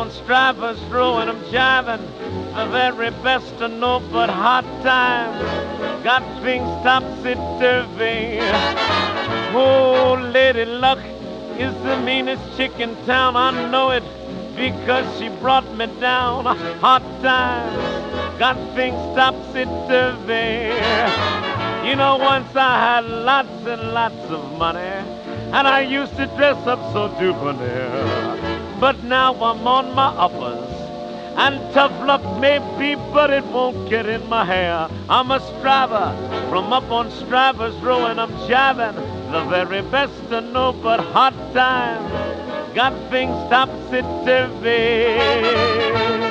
On Strivers' Row and I'm jiving the very best to know but hard times got things topsy-turvy. Oh, Lady Luck is the meanest chick in town, I know it because she brought me down. Hard times got things topsy-turvy. You know, once I had lots and lots of money, and I used to dress up so debonair. But now I'm on my uppers, and tough luck may be, but it won't get in my hair. I'm a striver from up on Strivers' Row, and I'm jiving the very best to know, but hard times got things topsy-turvy.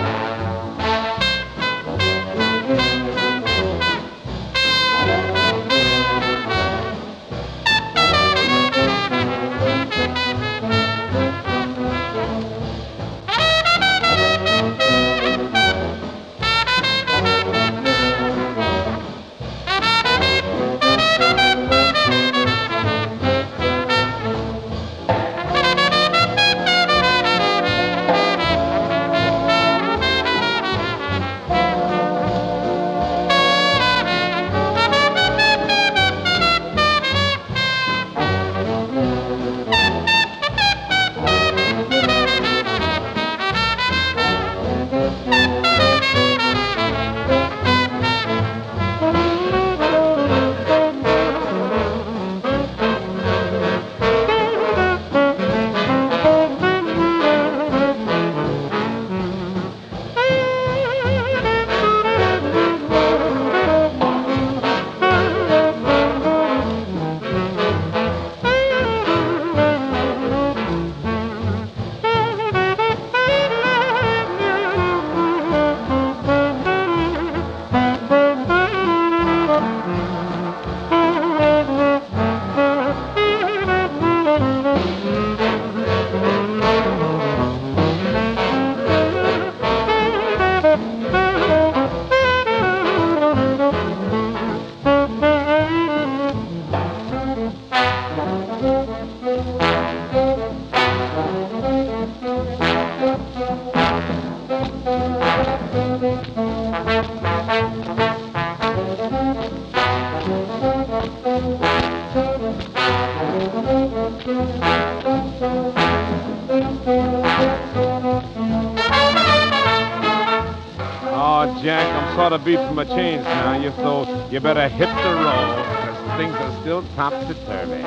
You better hit the road, because things are still topsy-turvy.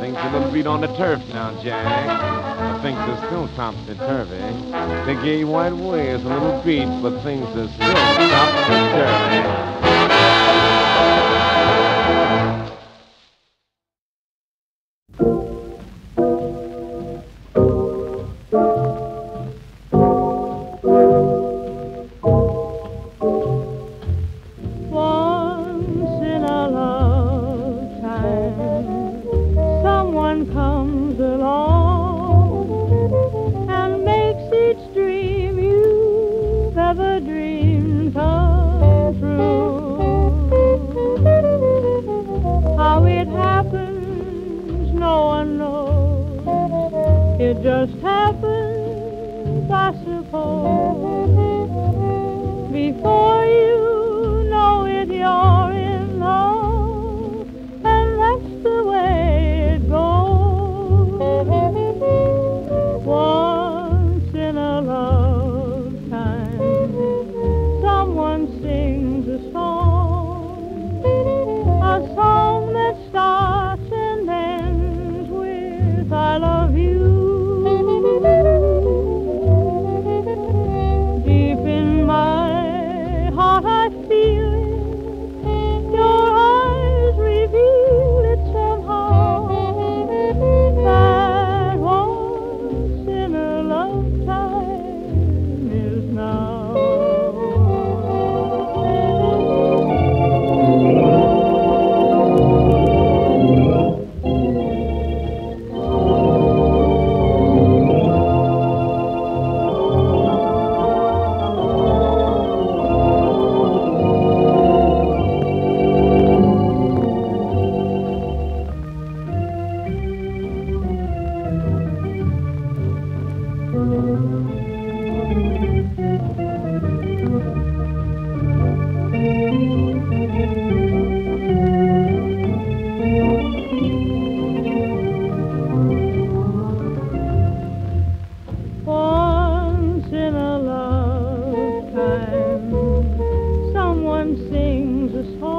Things are a little beat on the turf now, Jack. Things are still topsy-turvy. The gay white way is a little beat, but things are still topsy-turvy. Before sings a song.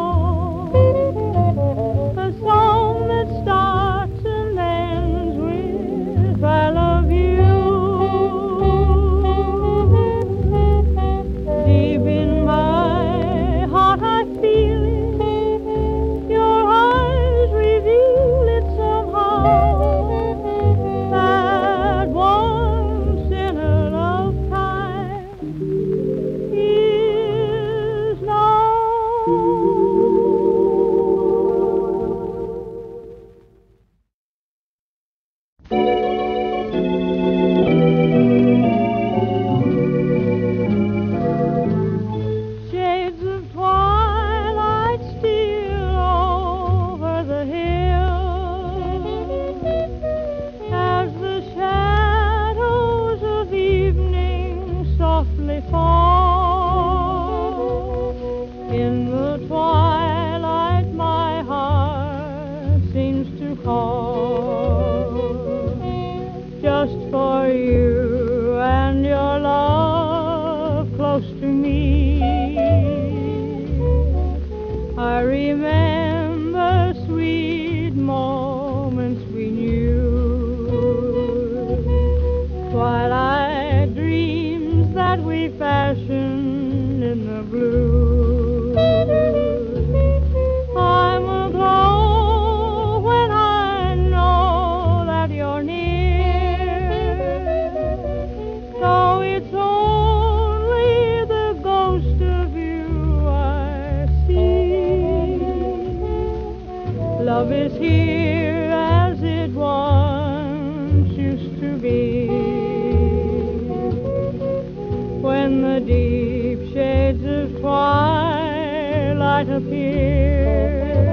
is here as it once used to be. When the deep shades of twilight appear.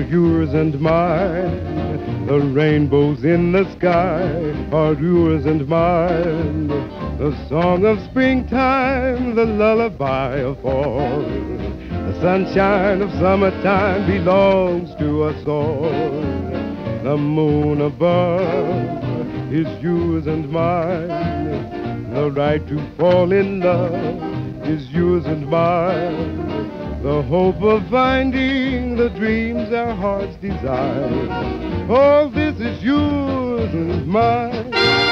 are yours and mine. The rainbows in the sky are yours and mine. The song of springtime, the lullaby of fall. The sunshine of summertime belongs to us all. The moon above is yours and mine. The right to fall in love is yours and mine. The hope of finding the dreams our hearts desire. All this is yours and mine.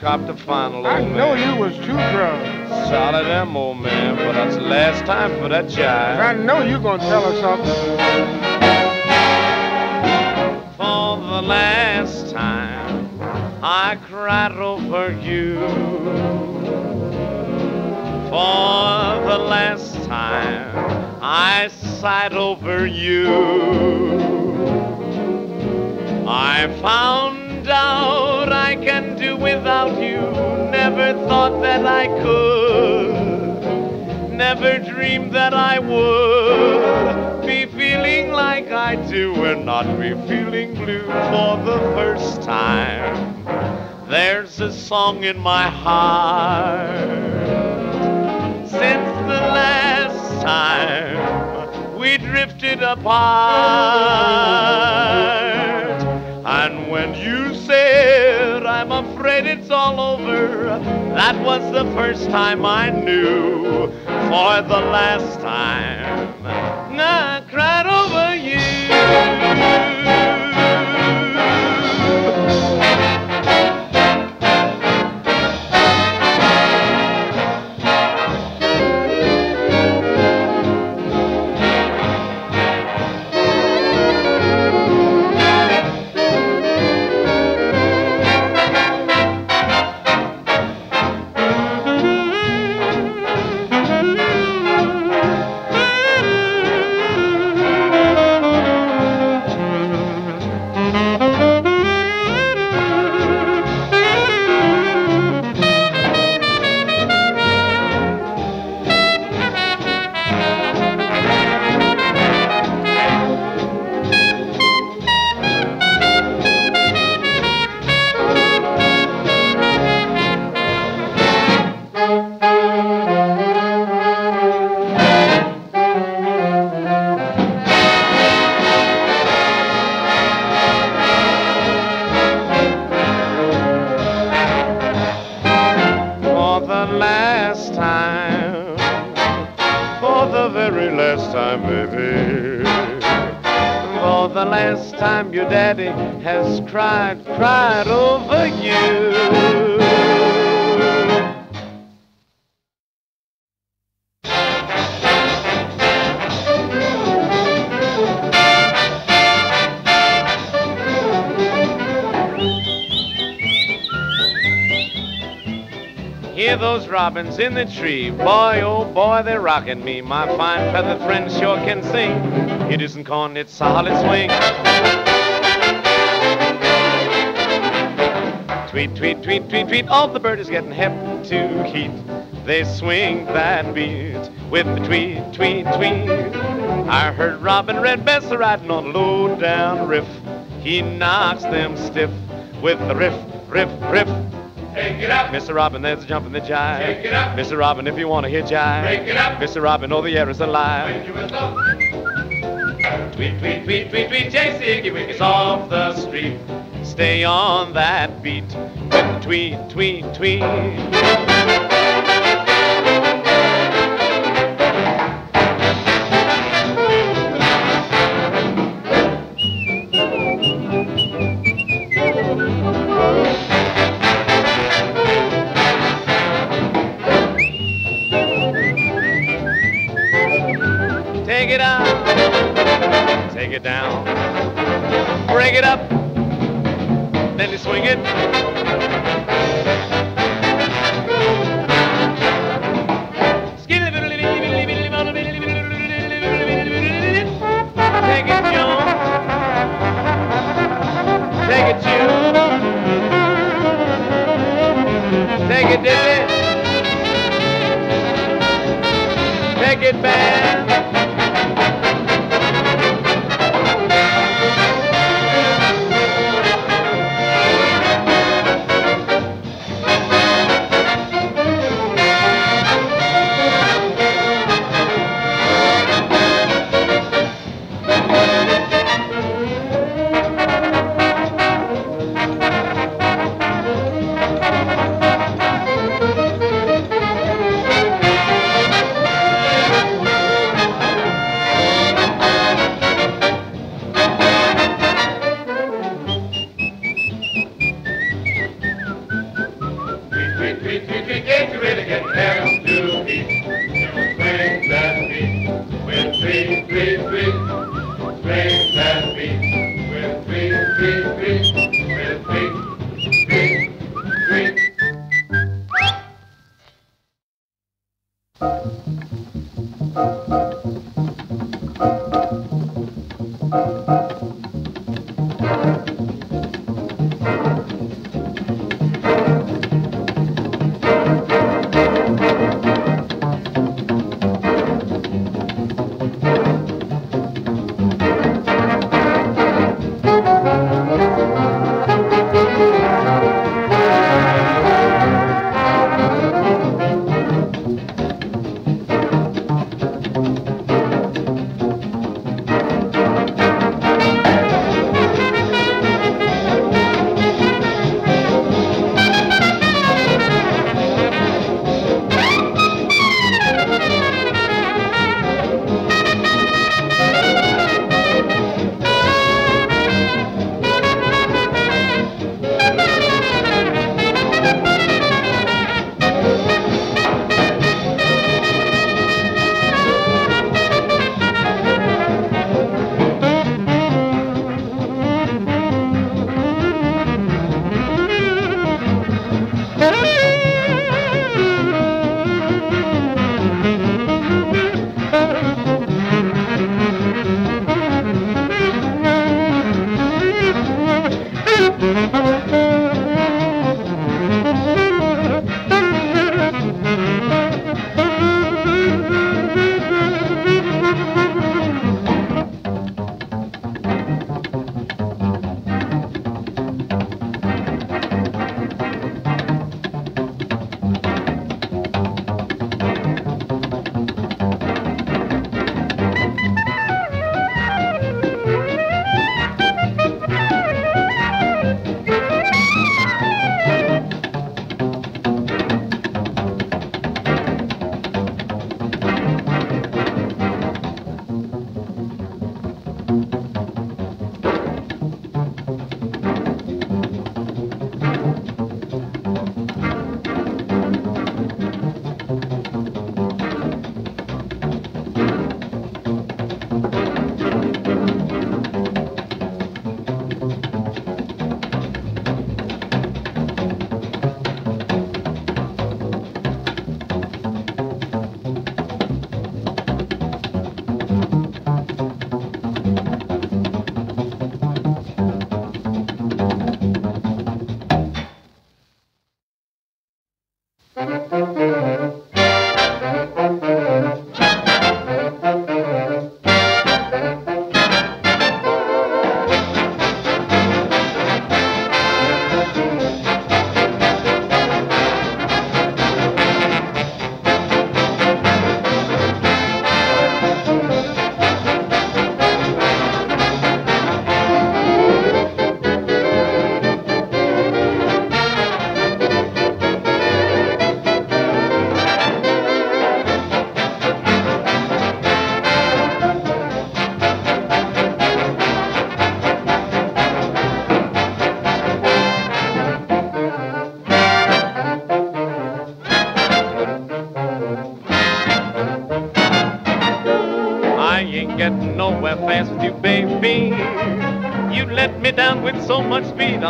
Copped the final, I old know man. you was too drunk. Solid M, old man, but that's the last time for that jive. I know you're gonna tell us something. For the last time, I cried over you. For the last time, I sighed over you. Never dreamed that I would be feeling like I do and not be feeling blue for the first time. There's a song in my heart since the last time we drifted apart. And when you said, I'm afraid it's all over, that was the first time I knew. For the last time, Hear those robins in the tree. Boy, oh boy, they're rocking me. My fine feathered friend sure can sing. It isn't corn, it's solid swing. Tweet, tweet, tweet, tweet, tweet. All the bird is getting hip to heat. They swing that beat with the tweet, tweet, tweet. I heard Robin Redbreast riding on a low down riff. He knocks them stiff with the riff, riff, riff. Take it up. Mr. Robin, there's a jump in the jive. Take it up. Mr. Robin, if you want to hear jive. Break it up. Mr. Robin, oh, the air is alive. Tweet, tweet, tweet, tweet, tweet, J. Siggy Wicky's off the street. Stay on that beat tweet, tweet, tweet. It up, then you swing it.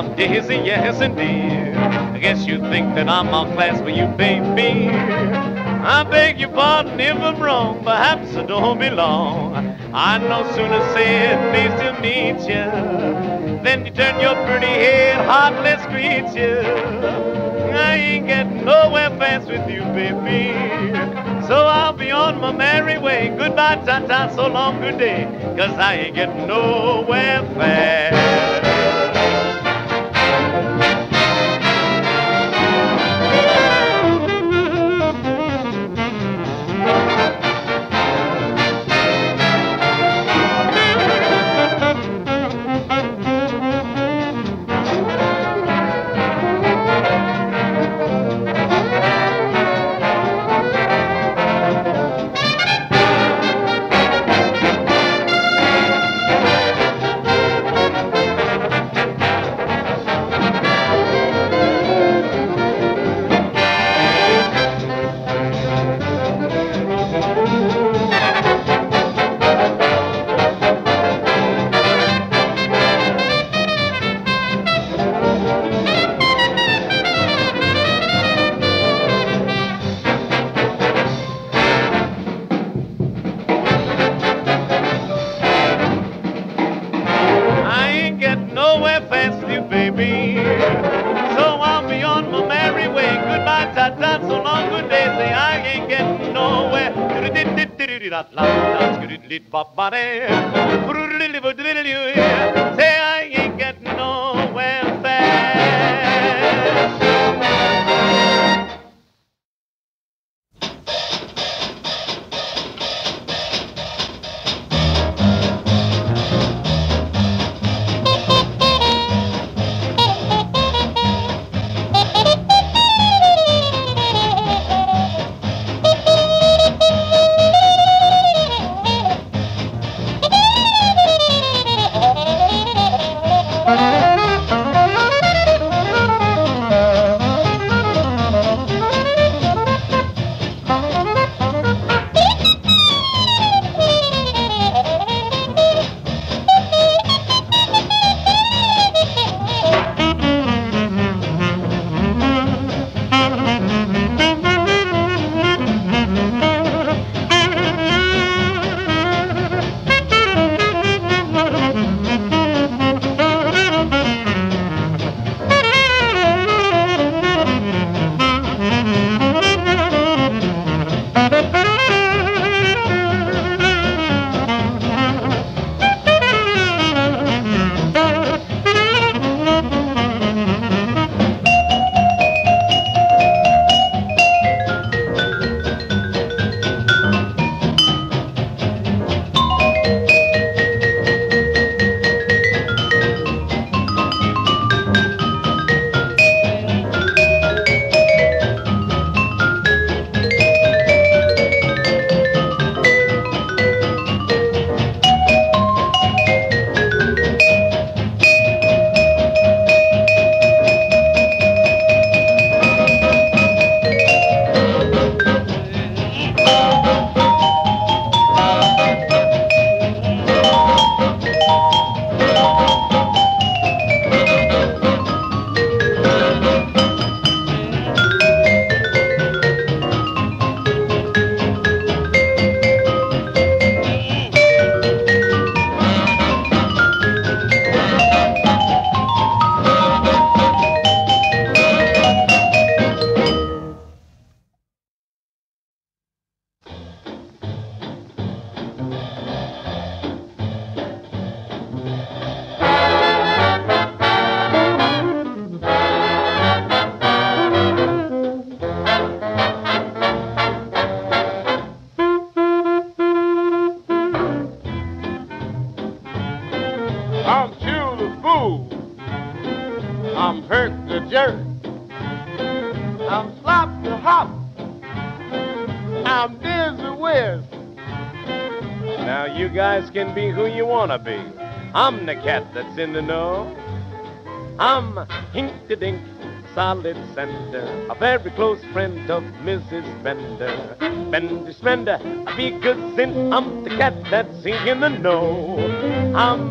I'm dizzy, yes indeed. I guess you think that I'm off class with you, baby. I beg your pardon if I'm wrong. Perhaps I don't belong. I no sooner said, pleased to meet you. Then you turn your pretty head, heartless creature. I ain't getting nowhere fast with you, baby. So I'll be on my merry way. Goodbye, ta-ta, so long, good day. Cause I ain't getting nowhere fast. I'm the cat that's in the know. I'm Hink the Dink, solid sender, a very close friend of Mrs. Bender. Bender Spender, a big good sin. I'm the cat that's in the know. I'm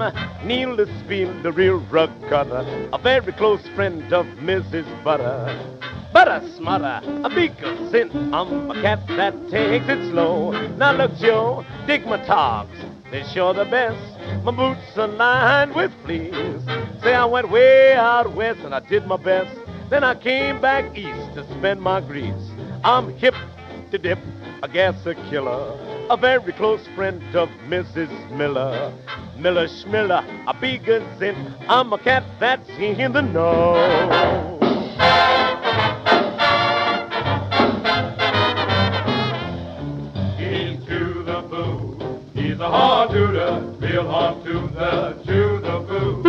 Neil the Spiel, the real rug cutter, a very close friend of Mrs. Butter. Butter smutter, a big sin. I'm a cat that takes it slow. Now look, Joe, dig my togs. They're sure the best. My boots are lined with fleas. Say I went way out west and I did my best. Then I came back east to spend my grease. I'm hip to dip, I guess a killer. A very close friend of Mrs. Miller. Miller Schmiller, a big sin. I'm a cat that's in the know. Hard tooter, real hard to the to the boo.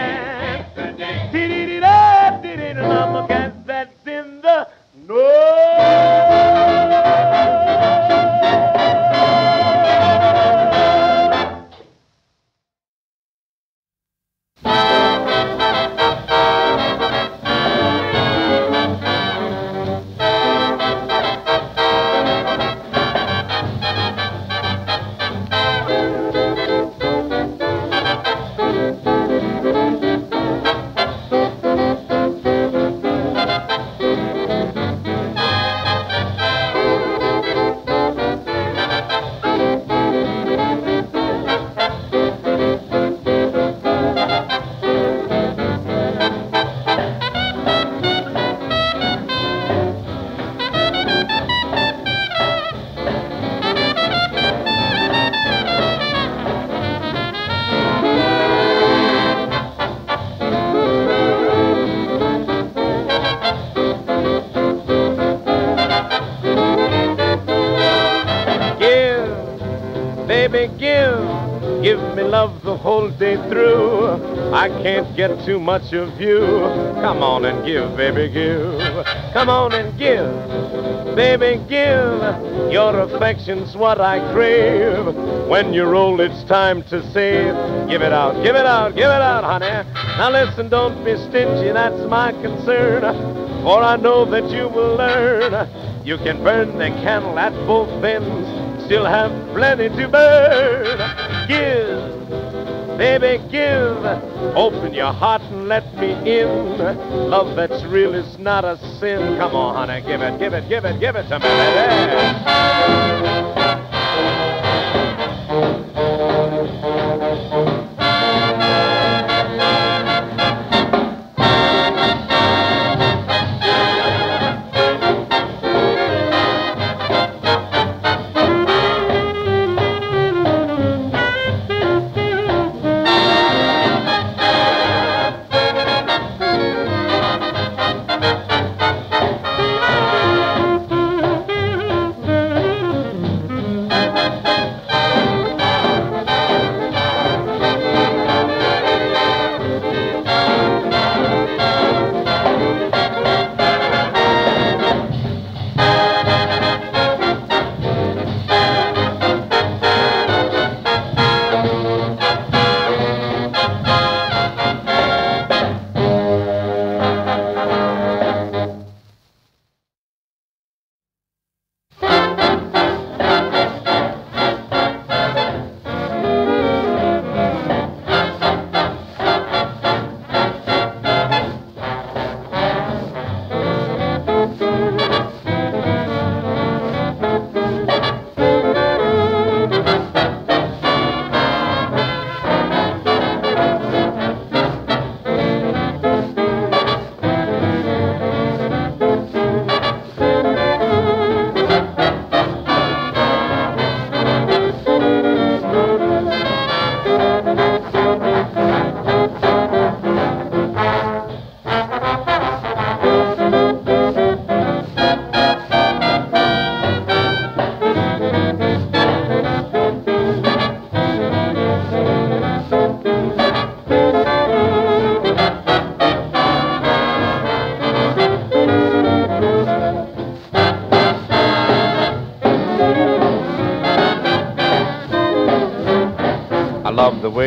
too much of you. Come on and give, baby, give. Come on and give. Baby, give. Your affection's what I crave. When you're old, it's time to save. Give it out, give it out, give it out, honey. Now listen, don't be stingy, that's my concern. For I know that you will learn. You can burn the candle at both ends, still have plenty to burn. Give, baby, give. Open your heart and let me in. Love that's real is not a sin. Come on, honey, give it, give it, give it, give it to me, baby.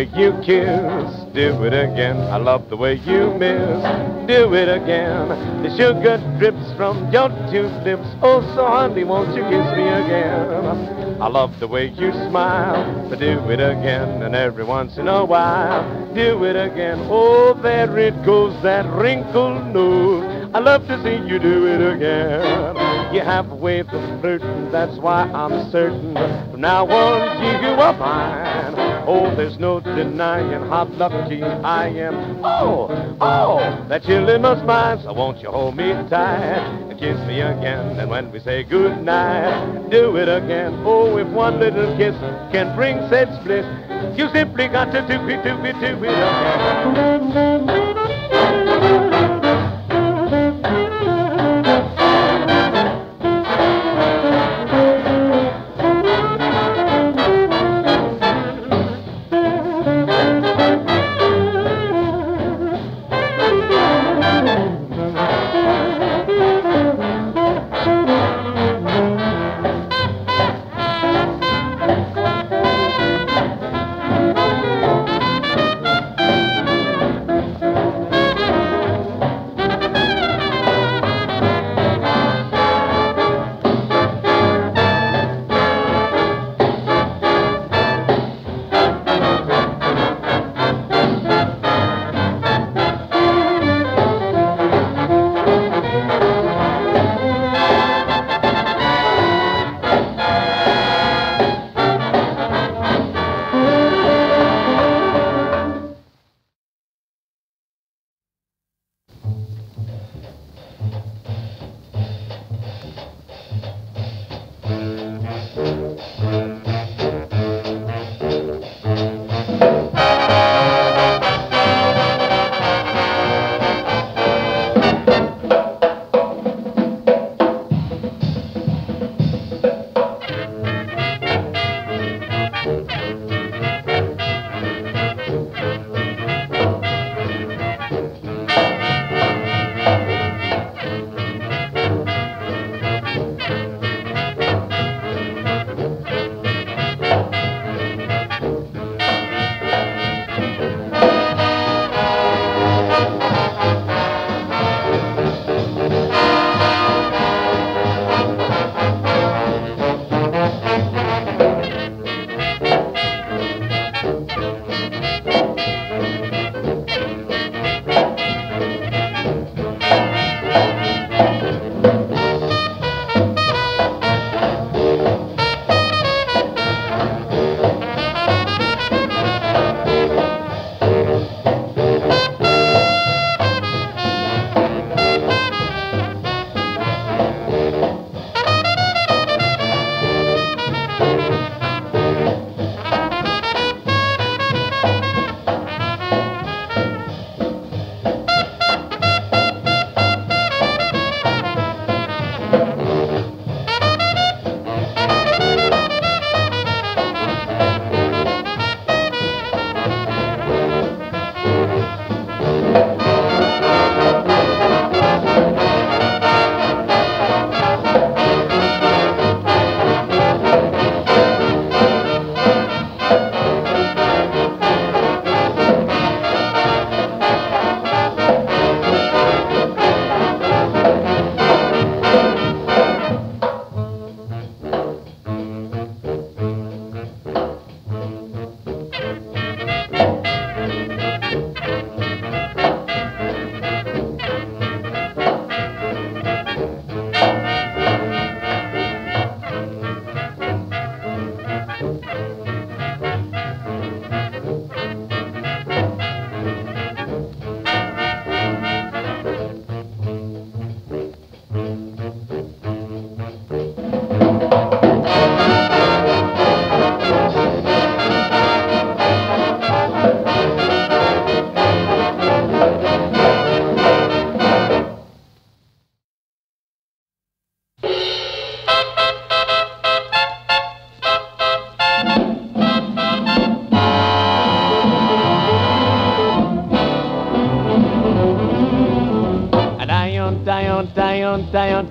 Way you kiss. Do it again. I love the way you miss. Do it again. The sugar drips from your two lips. Oh, so honey, won't you kiss me again? I love the way you smile. But do it again. And every once in a while, do it again. Oh, there it goes, that wrinkled nose. I love to see you do it again. You have a way of flirting, that's why I'm certain. From now on, you are mine. Oh, there's no denying how lucky I am. Oh, oh, that chilling must mine. So won't you hold me tight and kiss me again? And when we say good night, do it again. Oh, if one little kiss can bring such bliss, you simply got to do it, do it, do it again.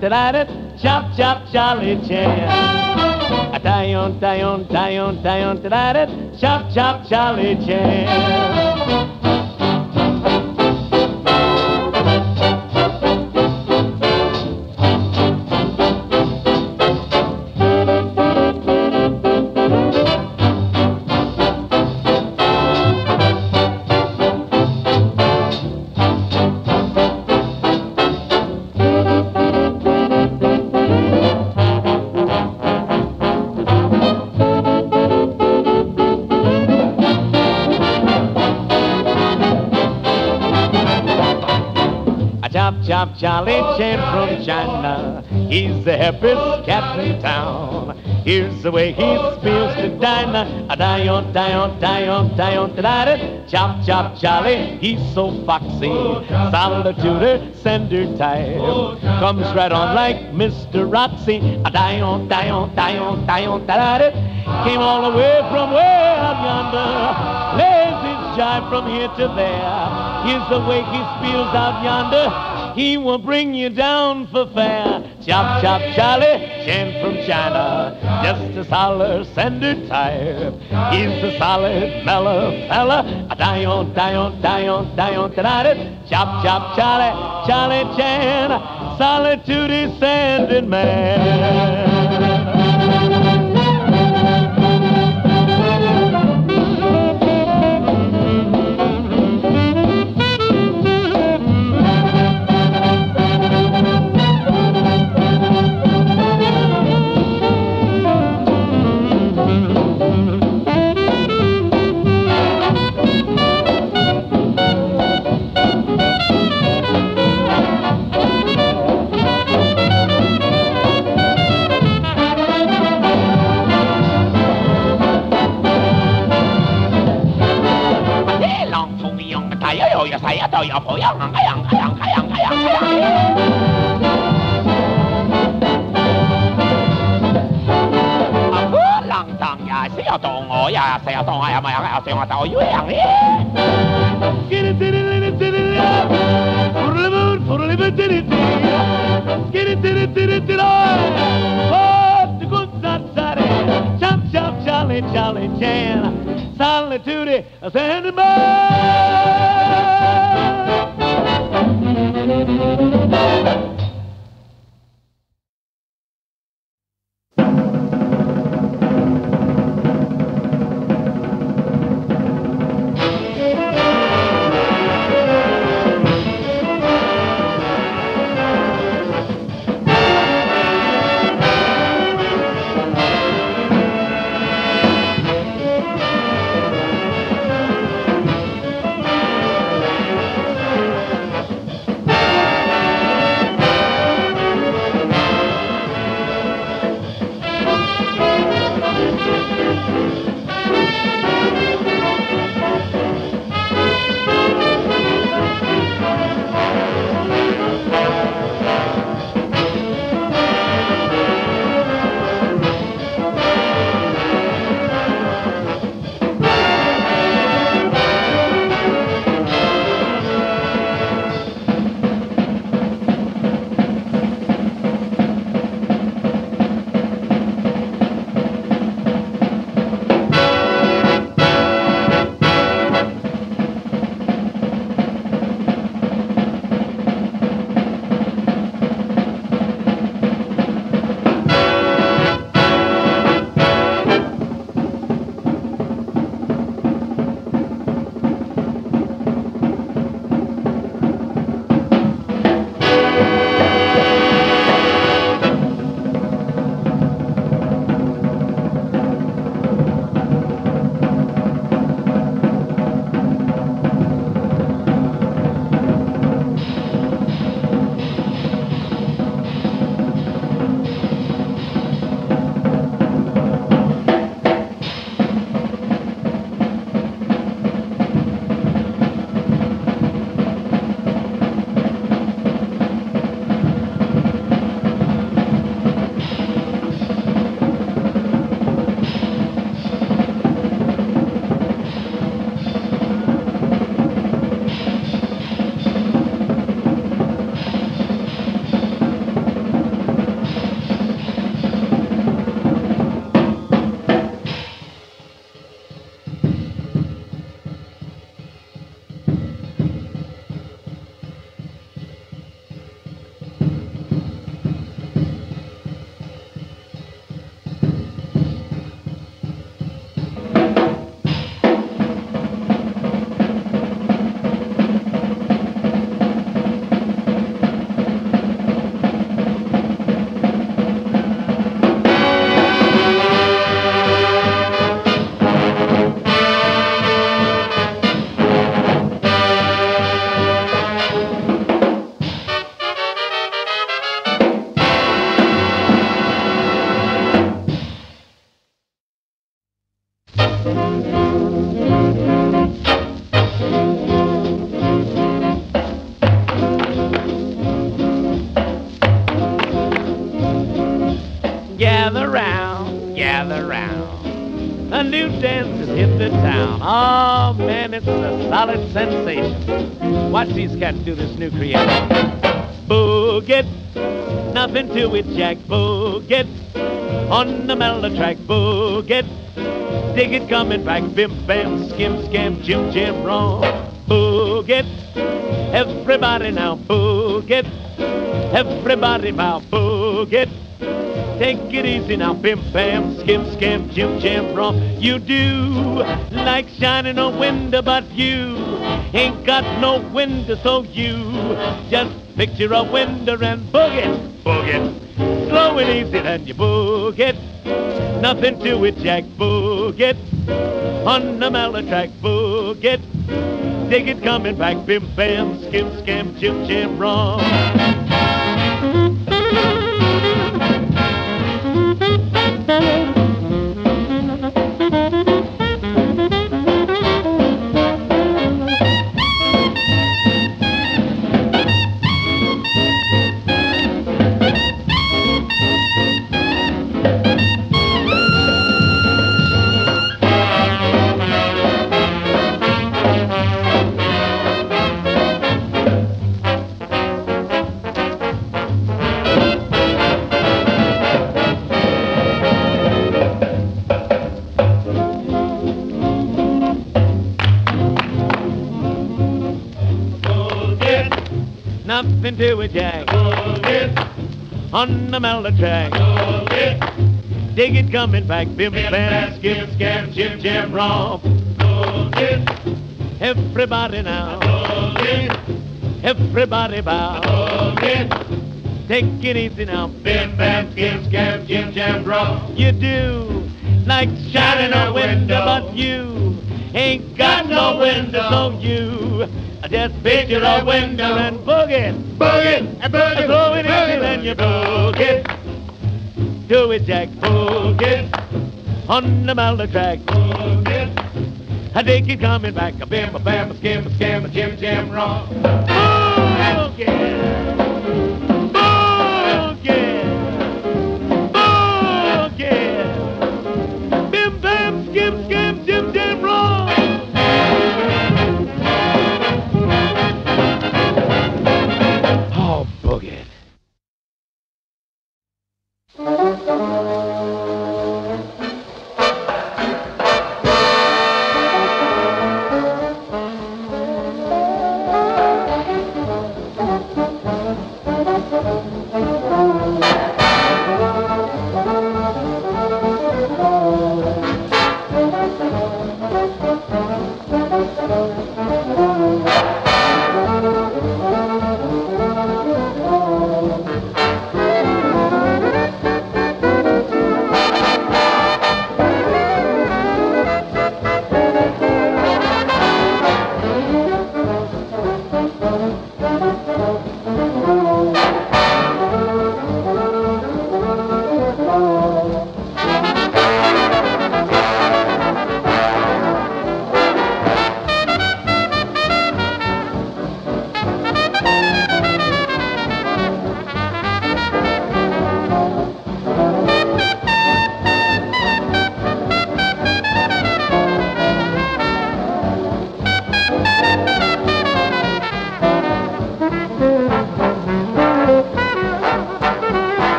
Dion, Dion, Dion, Chop, chop, Charlie Chan. Dion, Dion, Dion, Dion, Dion, Chop, chop, Charlie Chan. Charlie Chan from China. He's the happiest cat in town. Here's the way he spills to Dinah. A die-on, die-on, die-on, die-on, die Chop, chop, Charlie, he's so foxy. Solitude, sender type. Comes right on like Mr. Roxy. A die-on, die-on, die-on, die-on, die Came all the way from way out yonder. Lays his jive from here to there. Here's the way he spills out yonder. He will bring you down for fair. Chop, chop, Charlie, Chan from China. Just a solid sender type. He's a solid, mellow fella. A die on, die on, die on, die on tonight. Chop, chop, Charlie, Charlie Chan. Solitude sending man. 呀跑呀，哎呀哎呀哎呀哎呀哎呀！啊，我浪荡呀，谁要动我呀？谁要动我呀？妈呀，要谁我到岳阳耶！Charlie, Charlie Chan, solitude, a sentiment. Thank you. Gather round. A new dance has hit the town. Oh man, it's a solid sensation. Watch these cats do this new creation. Boogie, nothing to it, Jack. Boogie, on the mellow track. Boogie, dig it coming back. Bim bam, skim scam, jim jam wrong. Boogie, everybody now. Boogie, everybody now. Boogie. Take it easy now, bim bam, skim scam, jim jam rum. You do like shining a window, but you ain't got no window, so you just picture a window and boogie, boogie. Slow and easy, then you boogie. Nothing to it, Jack, boogie. On the mellow track, boogie. Dig it coming back, bim bam, skim scam, jim jam rum. Nothing to it, Jack. On the mellow track. Dig it coming back. Bim bam, skim scam, jim jam romp. Everybody now. Everybody bow. Take it easy now. Bim bam, skim scam, jim jam romp. You do like shining a window, but you ain't got no window, so you just picture a window and boogie, boogie, and boogie, throw it in and you boogie. Do it, Jack, boogie, on the mellow track, boogie. I take it coming back, a bim, a bam, a skim, a scam, a jim, jam, wrong. Boogie, boogie,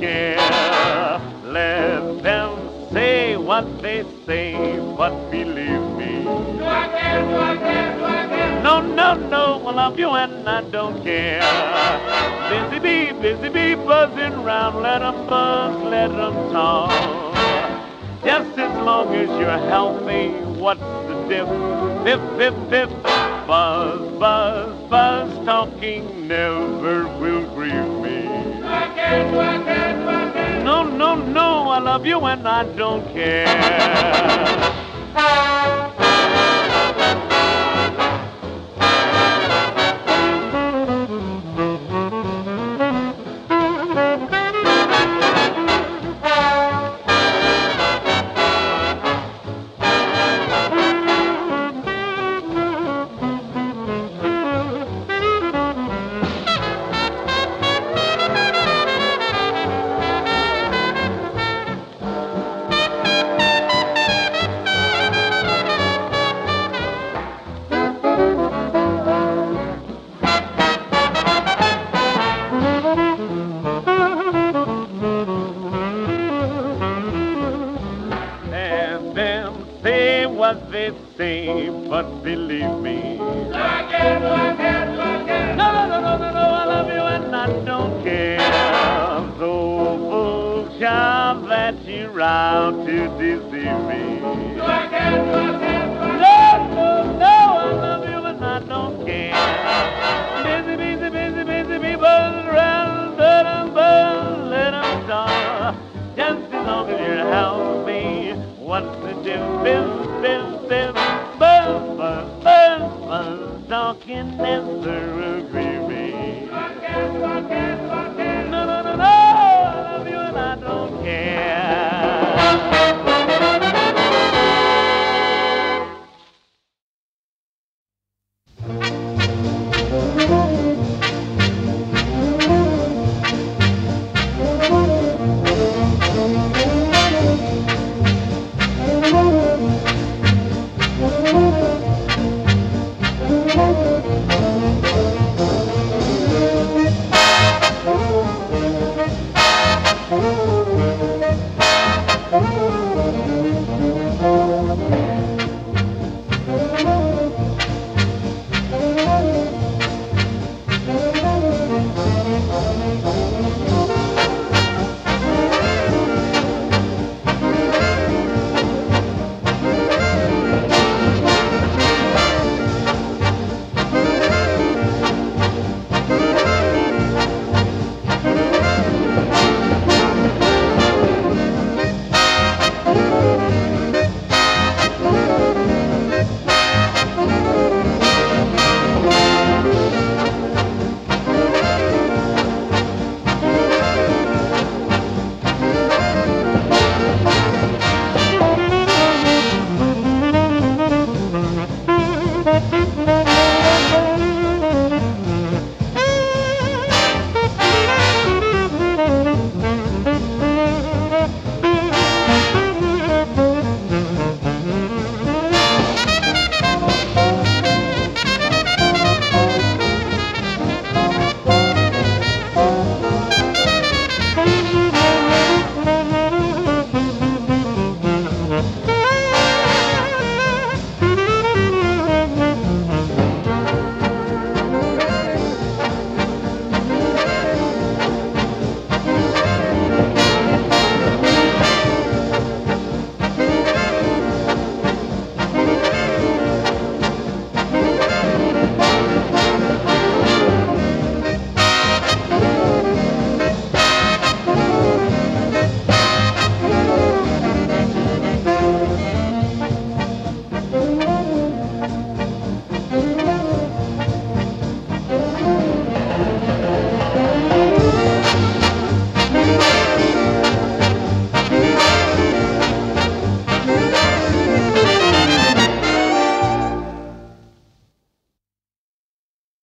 care. Let them say what they say, but believe me. No, no, no, I love you and I don't care. Busy bee, busy bee, buzzing round, let 'em buzz, let 'em talk. Just as long as you're healthy, what's the diff? Biff, biff, biff. And I don't care. Say, but believe me.